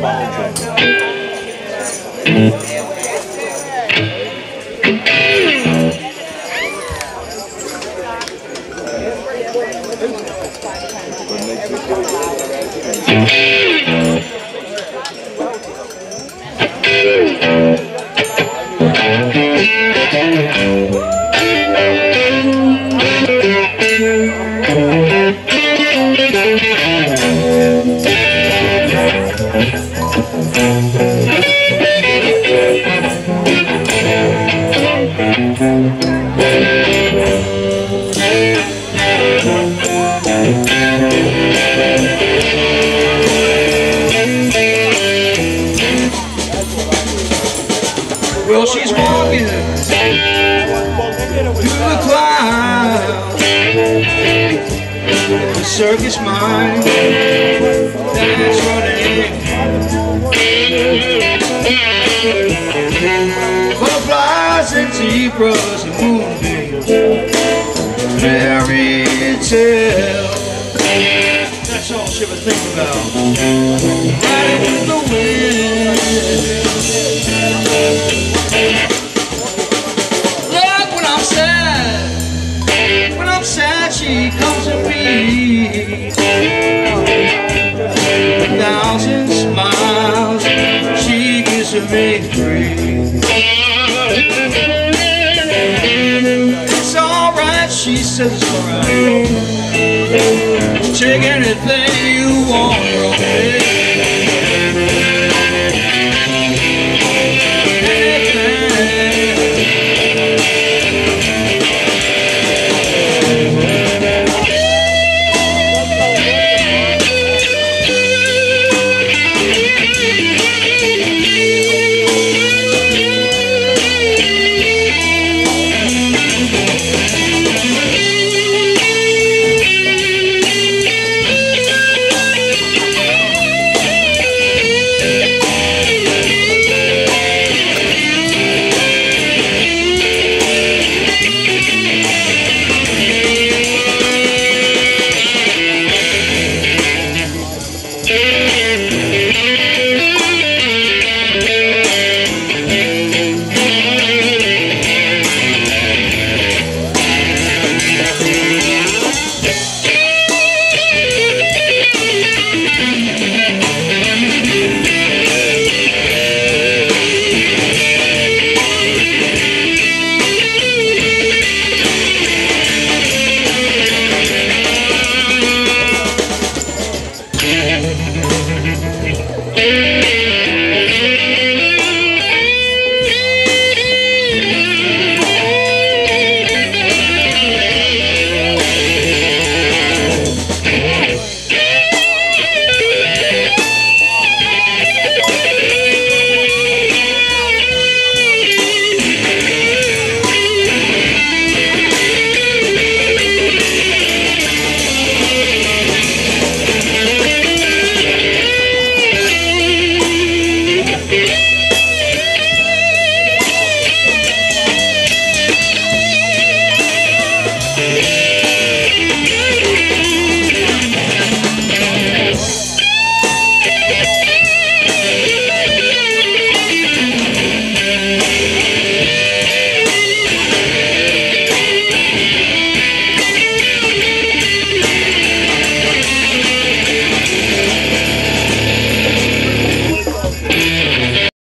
balde. Well, she's walking through the clouds. The circus mind that's running. Butterflies and zebras and moonbeams. Fairy tale. That's all she was thinking about. Riding with the wind. Me. A thousand smiles, she gives me free. It's alright, she says it's alright. Take anything you want me. Hey.